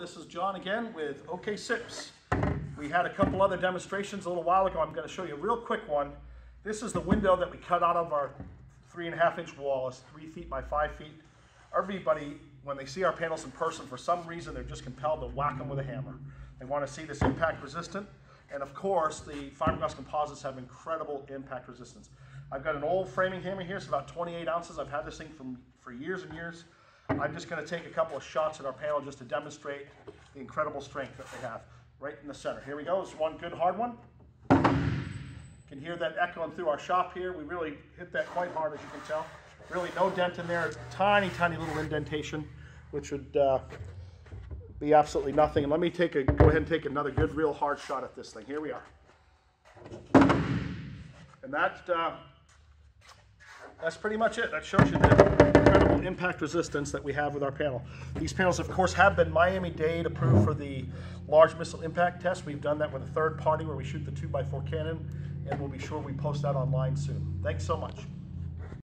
this is John again with OK Sips. We had a couple other demonstrations a little while ago. I'm going to show you a real quick one. This is the window that we cut out of our three and a half inch wall. It's three feet by five feet. Everybody, when they see our panels in person, for some reason, they're just compelled to whack them with a hammer. They want to see this impact resistant. And of course, the fiberglass composites have incredible impact resistance. I've got an old framing hammer here. It's about 28 ounces. I've had this thing from, for years and years. I'm just going to take a couple of shots at our panel just to demonstrate the incredible strength that they have right in the center. Here we go. It's one good hard one. You can hear that echoing through our shop here. We really hit that quite hard, as you can tell. Really no dent in there. A tiny, tiny little indentation, which would uh, be absolutely nothing. And let me take a go ahead and take another good, real hard shot at this thing. Here we are. And that uh, that's pretty much it. That shows you the incredible impact resistance that we have with our panel. These panels, of course, have been Miami-Dade approved for the large missile impact test. We've done that with a third party where we shoot the 2x4 cannon, and we'll be sure we post that online soon. Thanks so much.